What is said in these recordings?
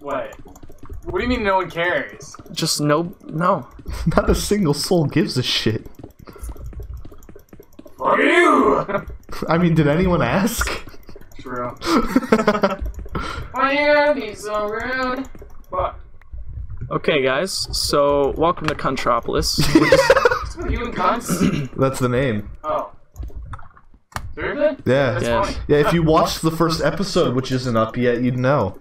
What? What do you mean no one cares? Just no, no. Not a single soul gives a shit. Fuck you! I mean, did anyone ask? True. Why you gotta so rude? What? Okay, guys. So welcome to Cuntropolis. What's with you and cunts? That's the name. Oh. Seriously? Yeah. That's Yes. funny. Yeah, if you watched the first episode, which isn't up yet, you'd know.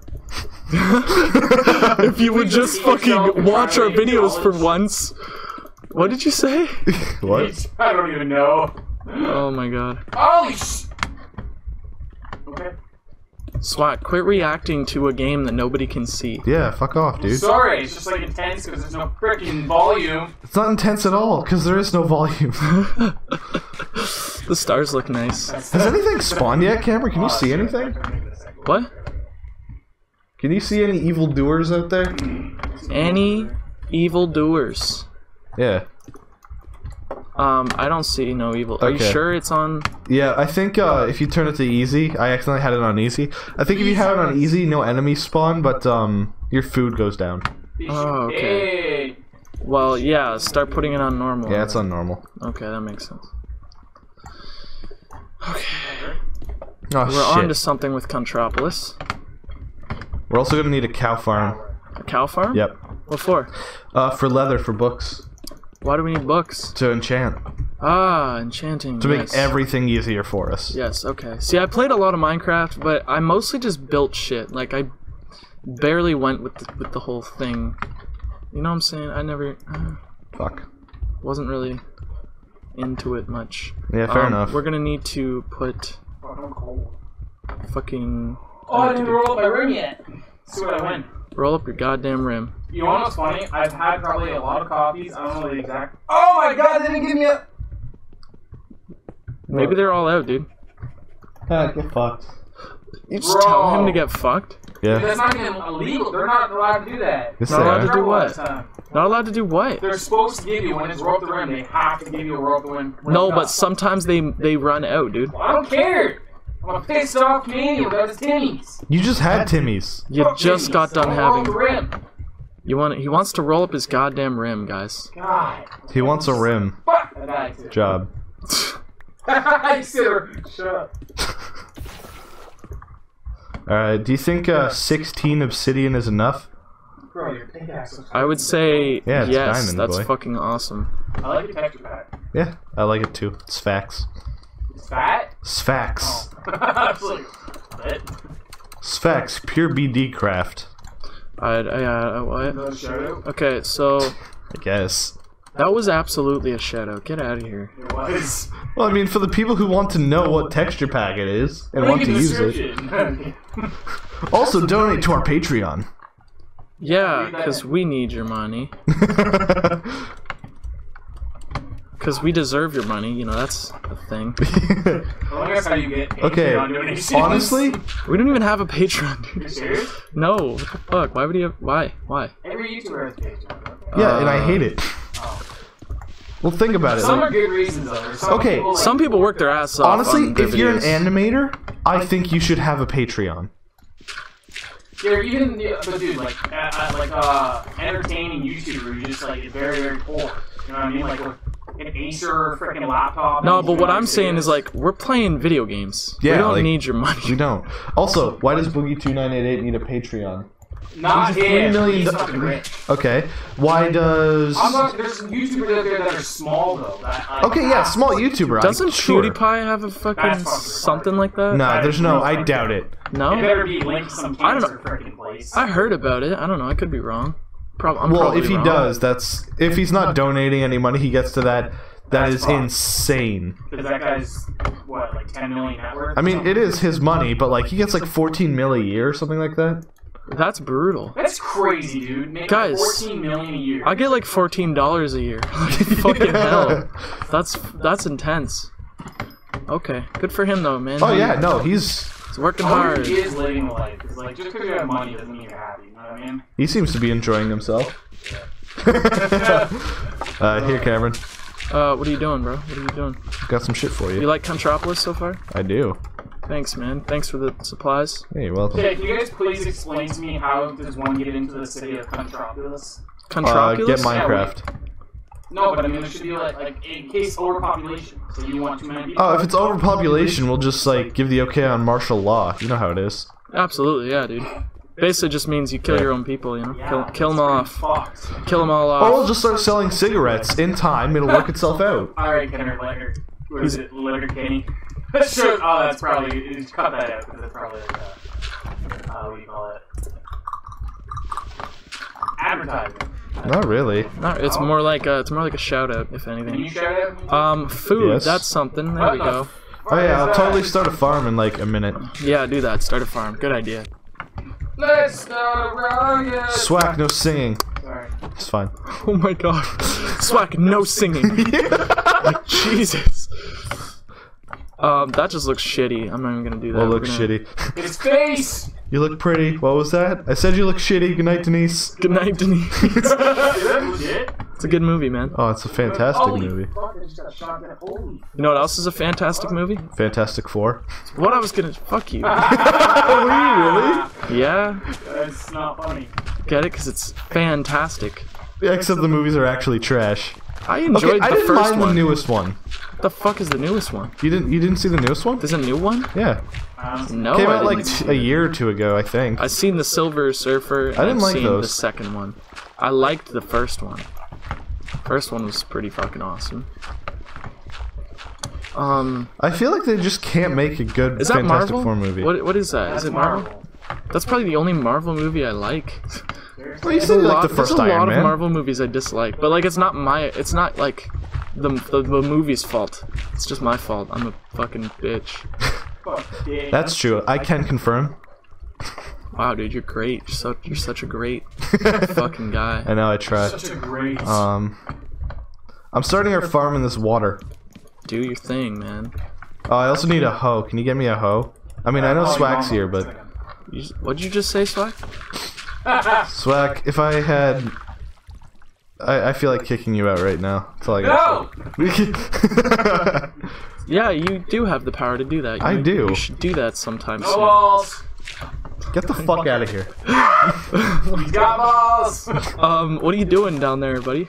if you would just fucking watch our videos for once. What did you say? What? I don't even know. Oh my god. Oh, Holy sh. Okay. Swack, quit reacting to a game that nobody can see. Yeah, fuck off, dude. Sorry, it's just like intense because there's no freaking volume. It's not intense at all, because there is no volume. The stars look nice. Has anything spawned yet, Cameron? Can you oh, see anything? What? Can you see any evildoers out there? Any evildoers? Yeah. Um, I don't see no evil. Are you sure it's on? Yeah, I think uh, if you turn it to easy, I accidentally had it on easy. I think if you have it on easy, no enemies spawn, but um, your food goes down. Oh, okay. Well, yeah. Start putting it on normal. Yeah, it's on normal. Okay, that makes sense. Oh We're on to something with Cuntropolis. We're also gonna need a cow farm. A cow farm? Yep. What for? Uh, for leather, for books, Why do we need books? to enchant, Ah, enchanting. to make yes. everything easier for us. Yes, okay. See, I played a lot of Minecraft, but I mostly just built shit. Like I barely went with the, with the whole thing. You know what I'm saying? I never uh, Fuck. wasn't really into it much. Yeah, fair Um, enough. We're gonna need to put fucking Oh, I didn't roll up my rim yet. See what I win. roll up your goddamn rim. You know what's funny? I've had probably a lot of copies. I don't know the exact. Oh my god, they didn't give me a. Maybe they're all out, dude. Ah, get fucked. You just tell him to get fucked. Yeah. That's not even illegal. They're not allowed to do that. Yes, Not they allowed are. to do what? Not allowed to do what? They're supposed to give you when it's roll up the rim. They have to give you a roll up the rim. rim No, but sometimes they they run out, dude. I don't care. I'm a pissed off Canadian without his Timmies. You just had Timmy's. You Fuck just Timmies. got done Don't roll having. the rim. You want? He wants to roll up his goddamn rim, guys. God. He wants a rim Fuck that guy too. job. I said, shut up. Alright, do you think uh, 16 obsidian is enough? Bro, your pickaxe looks I would say Yeah, it's yes. diamond, that's boy. fucking awesome. I like your texture pack. Yeah, I like it too. It's facts. It's fat. It's facts. I was like, what? Pure BDcraft. I, I, uh, what? No show. Okay, so I guess. that was absolutely a shadow. Get out of here. It was. Well, I mean, for the people who want to know what texture pack it is and want to use it, also donate to our Patreon. Yeah, because we need your money. Because we deserve your money. You know, that's the thing. well, that's how you get okay, honestly, We don't even have a Patreon, You serious? No, what the fuck? Why would he have? Why? Why? Every YouTuber has a Patreon. yeah, and I hate it. Oh. Well, think about it. Some are good reasons though. Some Okay, people, like, Some people work their ass off. honestly, on their if you're an animator, I think you should have a Patreon. Yeah, even the, but dude, like, uh, uh, like uh, entertaining YouTuber who just like very, very poor. You know what I mean? Like with an Acer freaking laptop. No, but what I'm saying is like we're playing video games. Yeah, we don't like- need your money. We don't. Also, why does Boogie2988 need a Patreon? not he's him. $3 million He's fucking rich. Okay, why does. I'm not. There's some YouTubers out there that are small though. That, like, Okay, yeah, small YouTuber. Doesn't I'm sure. PewDiePie have a fucking fucking something like that? No, there's no. I doubt it. It No, better be linked some I don't cancer freaking place. I heard about it. I don't know. I could be wrong. Probably. I'm Well, probably if he wrong. does, that's if he's not donating any money, he gets to that. That That's is wrong. insane. Because that guy's what, like 10 million net worth? I mean, it is his money, but like he gets like 14 mil a year or something like that. that's brutal. That's crazy, dude. Making Guys, 14 million a year. I get like fourteen dollars a year. Fucking hell, that's that's intense. Okay, good for him though, man. Oh yeah, no, he's he's working hard. he is living life. Because, like, just because you have money doesn't mean you're happy. You what I mean? he seems to be enjoying himself. uh, here, Cameron, Uh, what are you doing, bro? What are you doing? got some shit for You you. like Cuntropolis so far? I do. Thanks, man. Thanks for the supplies. Hey, you're welcome. Okay, can you guys please explain to me how does one get into the city of Cuntropolis? Uh, get Minecraft. No, but I mean, there should be like, like in case overpopulation. So you want too many people. Oh, if it's overpopulation, we'll just like give the okay on martial law. You know how it is. Absolutely, yeah, dude. Basically, just means you kill Yeah. your own people. You know, Yeah, kill, kill them all off. fucked. Kill them all Or off. we'll just start selling cigarettes. In time, it'll work itself out. All right, Kenner, Letter. What is it, Letterkenny? sure. Oh, that's probably. Just cut that out because it's probably like, uh, uh, what do you call it? Advertising. Not really. No, it's more like a, it's more like a shout out, if anything. Can you anything. shout out? Um, food. Yes. That's something. There What we the go. fuck Oh yeah, I'll totally start a farm in like a minute. Yeah, do that. Start a farm. Good idea. Let's start a riot. Swack, no singing. Sorry. It's fine. Oh my god. Swack, no singing. Like, Jesus. Um, that just looks shitty. I'm not even gonna do that. Well, We're look gonna- shitty. His face. You look pretty. What was that? I said you look shitty. Good night, Denise. Good night, Denise. Is that legit? it's a good movie, man. Oh, it's a fantastic Holy movie. Fuck, I just got shot in the- Holy. You know what else is a fantastic movie? Fantastic Four. What I was gonna. Fuck you. really? Yeah, That's not funny. get it? Because it's fantastic. really? Except the movies are actually trash. I enjoyed Okay, I the didn't first mind one. the newest one. the fuck is the newest one? You didn't? You didn't see the newest one? There's a new one? Yeah, Um, No, came I out like didn't. t- a year or two ago, I think. I seen the Silver Surfer. And I didn't I've like seen the second one. I liked the first one. First one was pretty fucking awesome. Um, I feel like they just can't make a good is that Fantastic Marvel? Four movie. What what is that? that's Is it Marvel? That's probably the only Marvel movie I like. Well, you There's a said you lot, like the there's a lot Man. of Marvel movies I dislike, but like it's not my, it's not like the, the the movie's fault. It's just my fault. I'm a fucking bitch. That's true. I can confirm. Wow, dude, you're great. You're so you're such a great fucking guy. I know. I try. such a great. Um, I'm starting our farm in this water. Do your thing, man. Oh, I also need a hoe. Can you get me a hoe? I mean, I know Oh, Swack's here, but You, what'd you just say, Swag? Swack, if I had, I, I feel like kicking you out right now. That's all I got. No! Yeah, you do have the power to do that. You, I do. You should do that sometimes. No soon. balls! Get the fuck out of here. He's got balls! Um, what are you doing down there, buddy?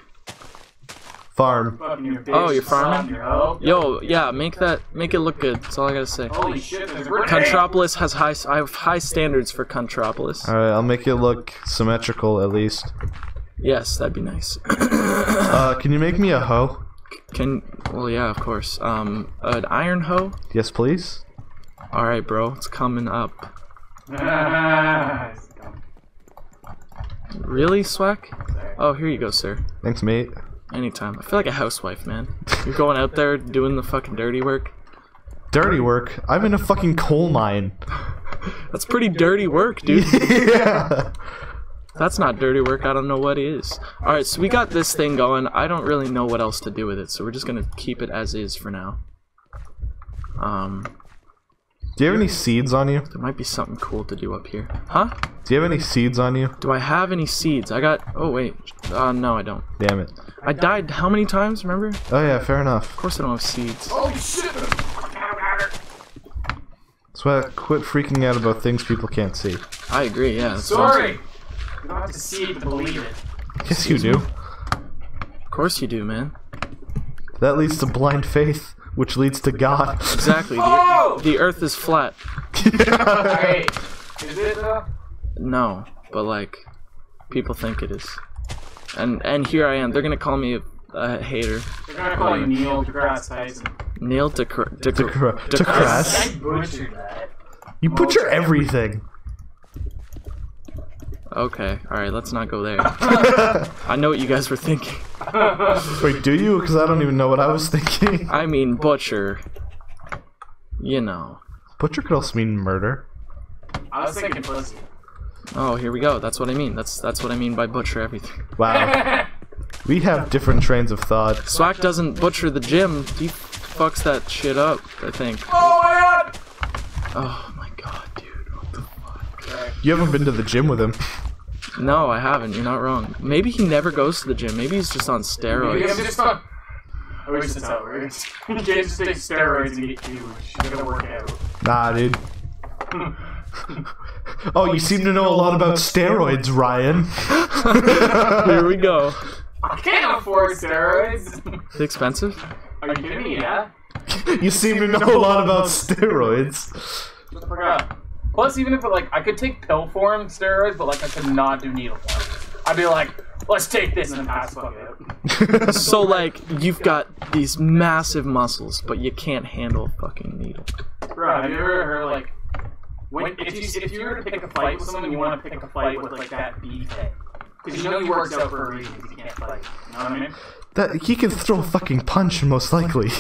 Farm. Fucking your bitch, Oh, you're farming? son, your hoe. Yo, yeah, make that, make it look good. That's all I gotta say. Holy shit, there's a grenade! Cuntropolis has high, I have high standards for Cuntropolis. All right, I'll make it look symmetrical at least. Yes, that'd be nice. Uh, can you make me a hoe? Can, well, yeah, of course. Um, an iron hoe. Yes, please. All right, bro, it's coming up. Really, Swack? Oh, here you go, sir. Thanks, mate. Anytime. I feel like a housewife, man. You're going out there doing the fucking dirty work. Dirty work. I'm in a fucking coal mine. That's pretty dirty work, dude. yeah. That's not dirty work. I don't know what is. All right, so we got this thing going. I don't really know what else to do with it, so we're just gonna keep it as is for now. Um, Do you have any seeds on you? there might be something cool to do up here. Huh? Do you have any seeds on you? Do I have any seeds? I got. Oh wait. Uh, no, I don't. Damn it. I died how many times? Remember? Oh yeah, fair enough. Of course I don't have seeds. Oh, shit! So I quit freaking out about things people can't see. I agree. Yeah. That's I'm Sorry! saying. You don't have to see it to believe it. Yes, you do. Of course you do, man. That leads to blind faith, which leads to God. Exactly. The, Oh! the Earth is flat. Hey, is it though? No, but like, people think it is. And and here I am. They're gonna call me a, a hater. They're gonna call you Neil deGrasse Tyson. Neil DeCr- To, DeCr- cra- to DeGrasse. crass. I butchered that. You butcher everything. Okay, alright, let's not go there. I know what you guys were thinking. Wait, do you? Because I don't even know what I was thinking. I mean, butcher. You know. Butcher could also mean murder. I was thinking pussy. Oh, here we go. That's what I mean. That's that's what I mean by butcher everything. Wow. We have different trains of thought. Swack doesn't butcher the gym. He fucks that shit up. I think. oh my god! Oh my god, dude. What the fuck? You haven't been to the gym with him. No, I haven't. You're not wrong. Maybe he never goes to the gym. Maybe he's just on Maybe I'm steroids. just on. I wish that's how it works. You can't just take steroids and get huge. You gotta work out. Nah, dude. oh, you seem to know a lot about steroids, Ryan. Here we go. I can't afford steroids. Is it expensive? Are you kidding me? Yeah. you seem to know a lot about steroids. Just forgot. Plus, even if it, like I could take pill form steroids, but like I could not do needle form. I'd be like, let's take this and then pass fuck it. So like you've got these massive muscles, but you can't handle a fucking needle. Bro, have you ever heard like when if you if you were to pick a fight with someone, you want to pick a fight with like that beefhead. Because you know he works out for a reason. 'cause he can't fight. You know what I mean? That he can throw a fucking punch, most likely.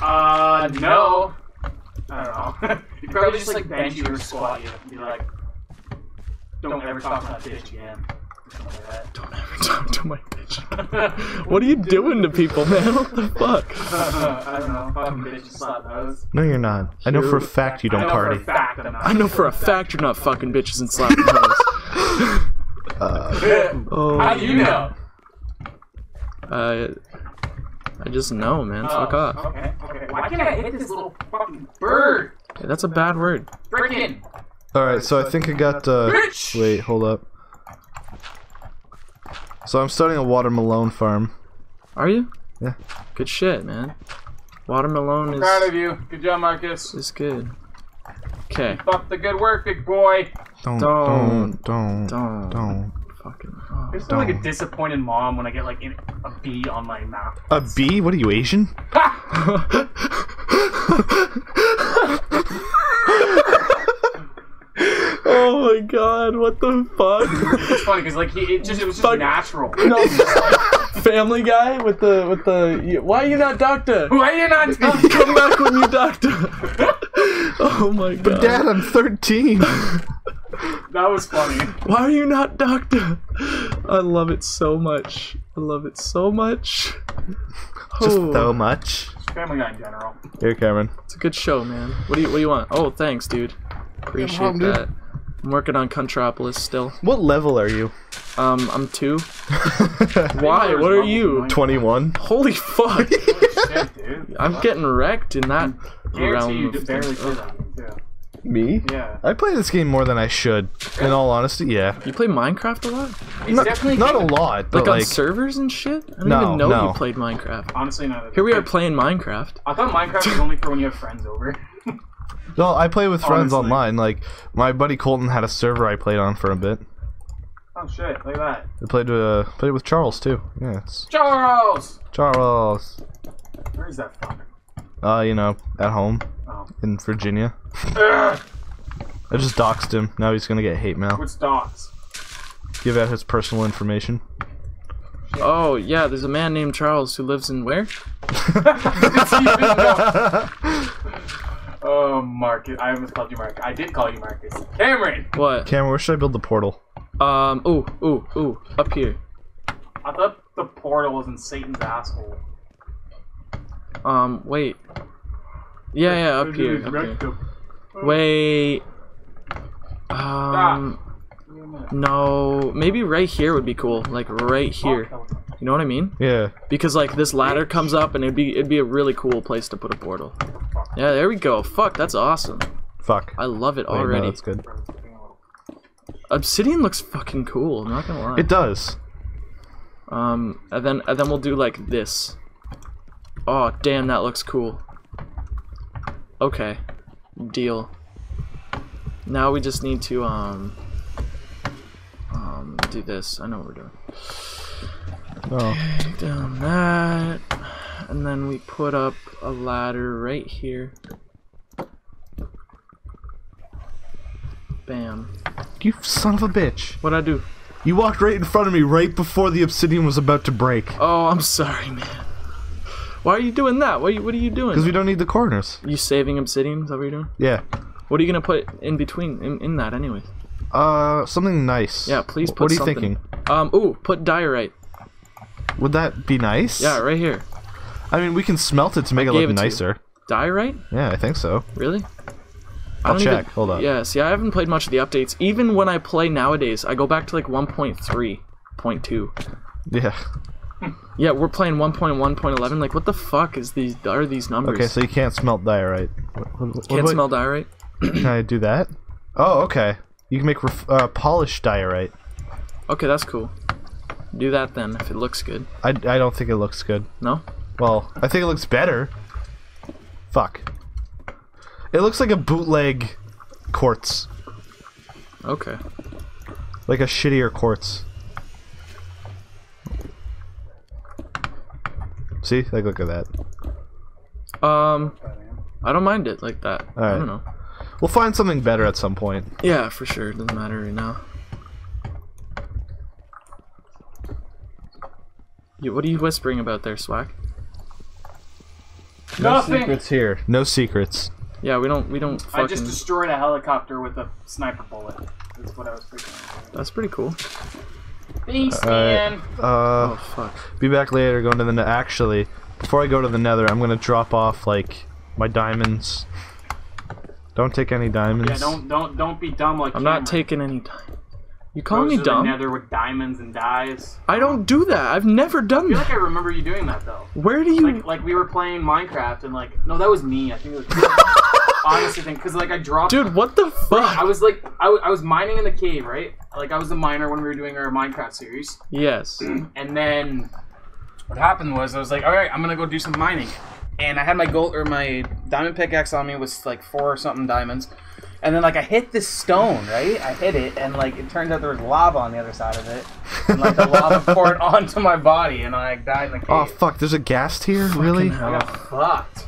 Uh, no. I don't know. He'd probably just like bench you or squat you and be like, "Don't ever talk to that bitch again." Like that. Don't ever talk to my bitch. what are you doing to people, man? What the fuck? I don't know. Fucking bitches slap those. No, you're not. I know for a fact you don't party. for a fact I'm not. I know for a fact you're not fucking bitches and slapping hoes. Oh, How do you know? uh, I just know, man. Fuck Oh, off. Okay, okay. Why can't I hit this little fucking bird? Yeah, that's a bad word. Frickin' Alright, so I think I got, uh... bitch! Wait, hold up. So I'm starting a watermelon farm. Are you? Yeah. Good shit, man. Watermelon Proud is proud of you. Good job, Marcus. It's good. Okay. Keep up the good work, big boy. Don't, Don't. don't, don't, Don't. Don't. Fucking. Oh. I just feel like a disappointed mom when I get like in a B on my math. A bee? What are you, Asian? oh my god! What the fuck? It's funny because like he, it just it was just Fuck. natural. no. Family Guy with the with the. Why are you not doctor? Why are you not? doctor? Come back when you doctor. oh my god. But dad, I'm 13. That was funny. Why are you not doctor? I love it so much. I love it so much. Just Oh, so much. Family Guy in general. Here, Cameron. It's a good show, man. What do you What do you want? Oh, thanks, dude. Appreciate problem, dude. that. I'm working on Cuntropolis still. What level are you? Um, I'm two. Why? What are you? 21. Holy fuck! Shit. I'm getting wrecked in that Guarantee realm you of just barely things. play that game too. Me? Yeah. I play this game more than I should. In all honesty, yeah. You play Minecraft a lot? It's Not, definitely not a lot, but Like, on servers and shit? I didn't No, even know no. you played Minecraft. Honestly, not. Here we are playing Minecraft. I thought Minecraft was only for when you have friends over. no, I play with friends Honestly. online. Like my buddy Colton had a server I played on for a bit. oh shit! Look at that. I played uh played with Charles too. Yes, Charles. Charles. Where is that fucker? Uh, you know, at home Oh. in Virginia. Ugh, I just doxed him. Now he's gonna get hate mail. what's dox? Give out his personal information. Oh, yeah, there's a man named Charles who lives in where? Oh, Marcus. I almost called you Marcus. I did call you Marcus. Cameron! What? Cameron, where should I build the portal? Um, ooh, ooh, ooh, up here. I thought the portal was in Satan's asshole. Um, wait. Yeah, yeah, up here. Up here. Wait. Um, no, maybe right here would be cool. Like right here. You know what I mean? Yeah. Because like this ladder comes up and it'd be it'd be a really cool place to put a portal. Yeah, there we go. Fuck, that's awesome. Fuck. I love it Wait, no, already. that's good. Obsidian looks fucking cool. I'm not gonna lie. It does. Um, and then and then we'll do like this. Oh damn, that looks cool. Okay, deal. Now we just need to um um do this. I know what we're doing. Oh. Take down that, and then we put up a ladder right here. Bam. You son of a bitch. What'd I do? You walked right in front of me right before the obsidian was about to break. Oh, I'm sorry, man. Why are you doing that? What are you, what are you doing? Because we don't need the corners. You saving obsidian? Is that what you're doing? Yeah. What are you gonna put in between in, in that anyway? Uh, something nice. Yeah, please put What are you something. thinking? Um, ooh, put diorite. Would that be nice? Yeah, right here. I mean, we can smelt it to make it gave look it nicer. Diorite? Yeah, I think so. Really? I I'll check. Hold on. Yeah, see, I haven't played much of the updates. Even when I play nowadays, I go back to like 1.3.2. Yeah. Yeah, we're playing 1.1.11. Like, what the fuck is these? Are these numbers? Okay, so you can't smelt diorite. What, what, what can't smell diorite. Can I do that? Oh, okay. You can make ref- uh, polished diorite. Okay, that's cool. Do that then if it looks good. I, I don't think it looks good. No. Well, I think it looks better. Fuck. It looks like a bootleg quartz. Okay. Like a shittier quartz. See? Like, look at that. Um, I don't mind it like that. I don't know. We'll find something better at some point. Yeah, for sure. It doesn't matter right now. You, what are you whispering about there, Swag? Nothing. secrets here. No secrets. Yeah, we don't. We don't I just destroyed a helicopter with a sniper bullet. That's what I was freaking out. That's pretty cool. Thanks, Alright. man. Uh, Oh fuck. be back later. Going to the. Ne- Actually, before I go to the Nether, I'm gonna drop off like my diamonds. Don't take any diamonds. Yeah, don't don't don't be dumb like I'm Cameron. not taking any diamonds. You call Goes me to the dumb? Nether with diamonds and dyes. I don't do that. I've never I done feel like. I remember you doing that though. Where do you? Like like we were playing Minecraft and like no that was me. I think it was. honestly think because like I dropped. Dude, what the fuck? I was like I, w- I was mining in the cave right. Like I was a miner when we were doing our Minecraft series. Yes. And then what happened was I was like, all right, I'm gonna go do some mining, and I had my gold or my diamond pickaxe on me with like four or something diamonds, and then like I hit this stone, right? I hit it, and like it turns out there was lava on the other side of it, and like the lava poured onto my body, and I died in the oh, cave. Oh fuck! There's a ghast here. Really? hell. I got fucked.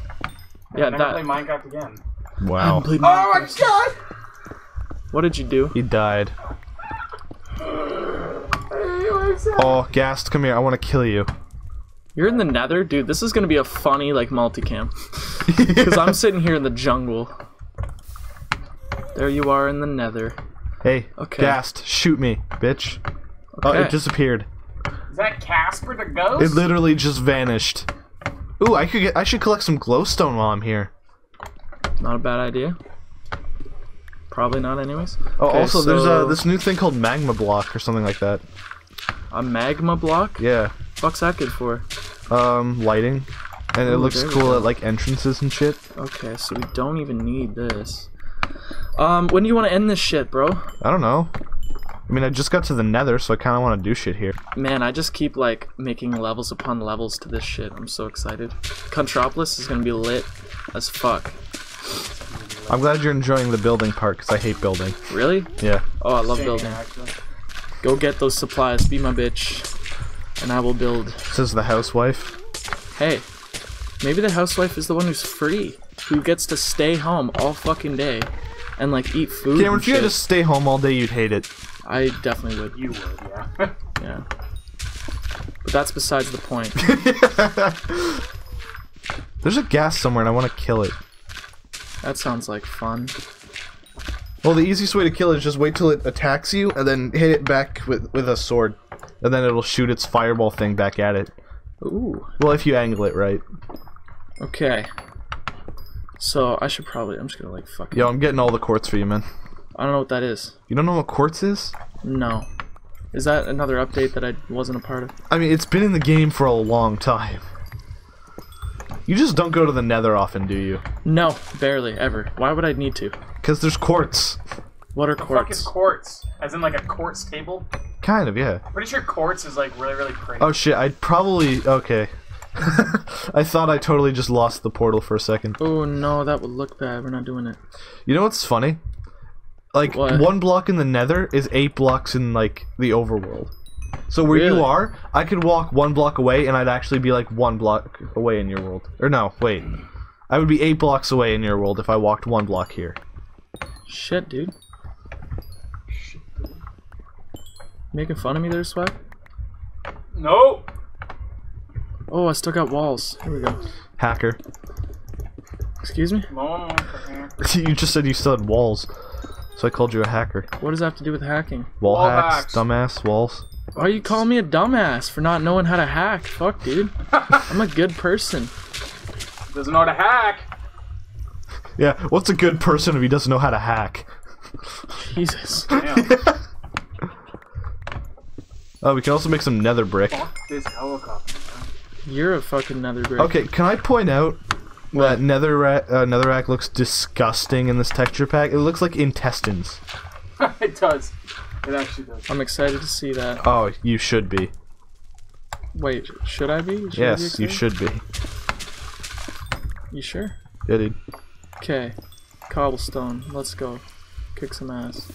Yeah, Never that. play Minecraft again. Wow. Oh my god! What did you do? He died. Oh, Ghast, come here. I want to kill you. You're in the Nether, dude. This is gonna be a funny like multicam. Because I'm sitting here in the jungle. There you are in the Nether. Hey, Okay. Ghast, shoot me, bitch. Oh, it disappeared. Is that Casper the ghost? It literally just vanished. Ooh, I could get. I should collect some glowstone while I'm here. Not a bad idea. Probably not, anyways. Oh, Okay, also, there's uh, so- a this new thing called magma block or something like that. A magma block. Yeah. Fuck's that good for? Um, lighting, and it looks cool at like entrances and shit. Okay, so we don't even need this. Um, when do you want to end this shit, bro? I don't know. I mean, I just got to the Nether, so I kind of want to do shit here. Man, I just keep like making levels upon levels to this shit. I'm so excited. Cuntropolis is gonna be lit as fuck. I'm glad you're enjoying the building part because I hate building. Really? Yeah. Oh, I love Same building. here, actually. Go get those supplies. Be my bitch, and I will build. Says the housewife. Hey, maybe the housewife is the one who's free, who gets to stay home all fucking day, and like eat food. Cameron, and if you had to stay home all day, you'd hate it. I definitely would. You would, yeah. Yeah. But that's besides the point. There's a ghast somewhere, and I want to kill it. That sounds like fun. Well, the easiest way to kill it is just wait till it attacks you, and then hit it back with with a sword, and then it'll shoot its fireball thing back at it. Ooh. Well, if you angle it right. Okay. So I should probably. I'm just gonna like fucking. Yo, I'm getting all the quartz for you, man. I don't know what that is. You don't know what quartz is? No. Is that another update that I wasn't a part of? I mean, it's been in the game for a long time. You just don't go to the Nether often, do you? No, barely ever. Why would I need to? Because there's quartz. What are quartz? Fuck is quartz? quartz? As in like a quartz table? Kind of, yeah. Pretty sure quartz is like really, really pretty. Oh shit, I'd probably. Okay. I thought I totally just lost the portal for a second. Oh no, that would look bad. We're not doing it. You know what's funny? Like What? one block in the Nether is eight blocks in like the overworld. So where you are, I could walk one block away, and I'd actually be like one block away in your world. Or no, wait, I would be eight blocks away in your world if I walked one block here. Shit, dude. Making fun of me there, Swag? No! Oh, I still got walls. Here we go. Hacker, Excuse me? No. you just said you still had walls, so I called you a hacker. What does that have to do with hacking? Wall, Wall hacks, hacks. dumbass walls. Why are you calling me a dumbass for not knowing how to hack? Fuck, dude. I'm a good person. Doesn't know how to hack. Yeah, what's a good person if he doesn't know how to hack? Jesus. Damn. Oh, we can also make some nether brick. This helicopter. You're a fucking nether brick. Okay, can I point out that netherrack, uh, netherrack looks disgusting in this texture pack? It looks like intestines. it does. It actually does. I'm excited to see that. Oh, you should be. Wait, should I be? Should I be Yes, you should be. You sure? Yeah, dude. Okay. Cobblestone. Let's go. Kick some ass.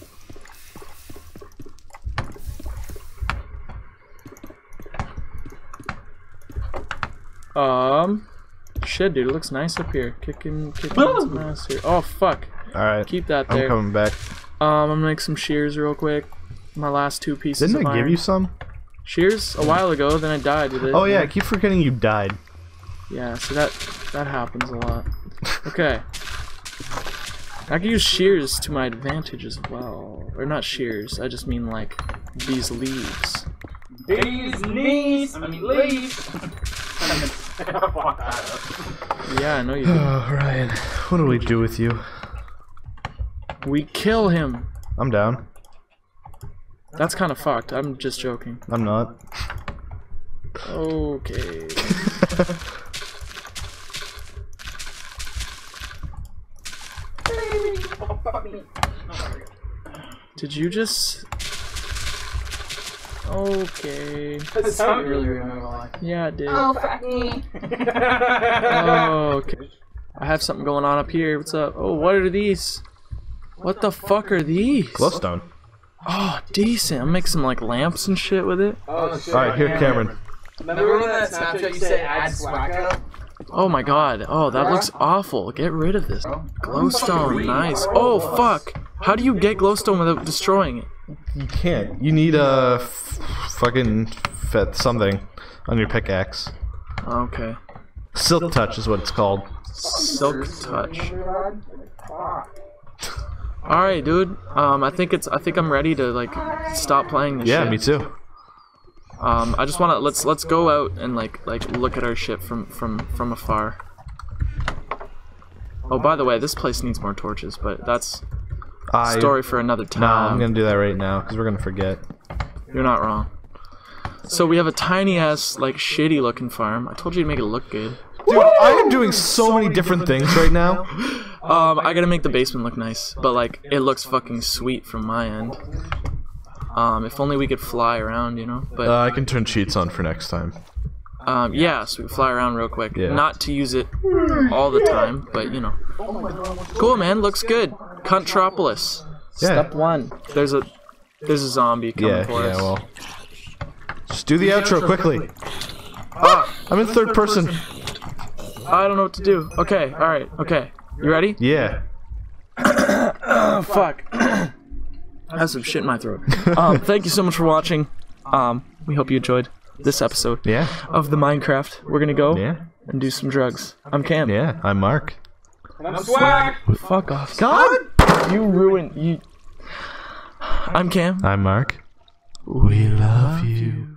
Um. Shit, dude, it looks nice up here. Kicking, kicking some ass here. Oh fuck! Alright. Keep that there. I'm coming back. Um, I'm gonna make some shears real quick. My last two pieces Didn't of I give you some? shears a while ago? Then I died with it. Oh yeah, I keep forgetting you died. Yeah, so that that happens a lot. Okay. I can use shears to my advantage as well. Or not shears, I just mean like these leaves. These knees. I mean, leaves. Yeah, I know you do. Oh, Ryan, what do we do with you? We kill him! I'm down. That's kind of fucked. I'm just joking. I'm not. Okay. Did you just. Okay. That sounded really weird. I'm not gonna lie. Yeah, it did. Oh, fuck me. Oh, okay. I have something going on up here. What's up? Oh, what are these? What the fuck are these? Glowstone. Oh, decent. I'll make some like lamps and shit with it. Oh, shit. Alright, here, Cameron. Remember when that Snapchat you said add swagger? Oh my god. Oh, that looks awful. Get rid of this. Glowstone. Nice. Oh, fuck. How do you get glowstone without destroying it? You can't. You need a f- fucking fet something on your pickaxe. Okay. Silk touch is what it's called. Silk touch. Alright, dude. Um, I think it's. I think I'm ready to like stop playing this. Yeah, shit. me too. Um, I just wanna let's let's go out and like like look at our ship from from from afar. Oh, by the way, this place needs more torches, but that's I, story for another time. No, I'm gonna do that right now because we're gonna forget. You're not wrong. So we have a tiny ass like shitty looking farm. I told you to make it look good. Dude, I am doing so many different things right now. Um, I gotta make the basement look nice, but like it looks fucking sweet from my end. Um, if only we could fly around, you know. But Uh, I can turn cheats on for next time. um, yeah, so we fly around real quick. Yeah. Not to use it all the time, but you know. Cool, man. Looks good. Cuntropolis. Yeah. Step one. There's a there's a zombie coming Yeah, for yeah, us. well. Just do the outro quickly. Ah, I'm in third person. I don't know what to do. Okay, all right, okay. You ready? Yeah. Oh fuck. I have some shit in my throat. Um, thank you so much for watching. Um, we hope you enjoyed this episode Yeah. of the Minecraft. We're gonna go Yeah. and do some drugs. I'm Cam. Yeah. I'm Mark. I'm swag. Fuck off. God. You ruined you. I'm Cam. I'm Mark. We love you.